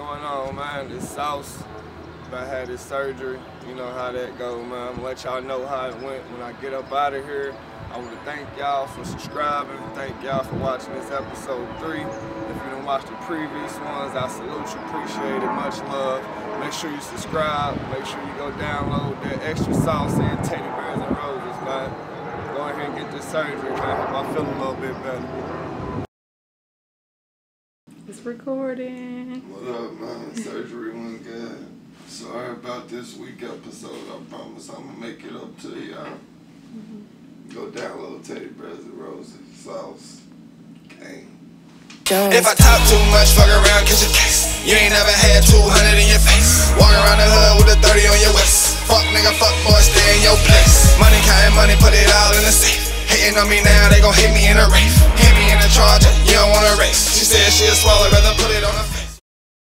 going on, man? This Sauce. I had this surgery. You know how that go, man. I'm gonna let y'all know how it went when I get up out of here. I want to thank y'all for subscribing. Thank y'all for watching this episode three. If you didn't watch the previous ones, I salute you. Appreciate it. Much love. Make sure you subscribe. Make sure you go download that extra sauce and Teddy Bears and Roses, man. Go ahead and get this surgery, man. I feel a little bit better. It's recording. What up, man? Surgery went good. Sorry about this week episode. I promise I'm gonna make it up to y'all. Uh, mm-hmm. Go download Teddy Bears and Roses sauce. Gang. If I talk too much, fuck around, catch a case. You ain't never had 200 in your face. Walk around the hood with a 30 on your waist. Fuck nigga, fuck boy, stay in your place. Money counting money, put it all in the safe. Hating on me now, they gon' hit me in a race. Hit me said she'll swallow, rather put it on her face.